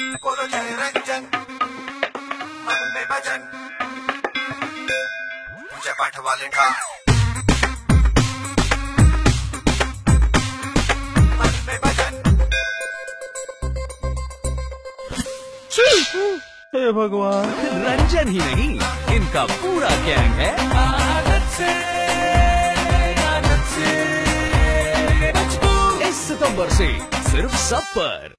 बोलो जय रंजन मन में भजन। पूजा पाठ वाले का। मन में भजन। हे भगवान। रंजन ही नहीं इनका पूरा गैंग है। आदत से आदत से। इस सितंबर से सिर्फ़ सब पर।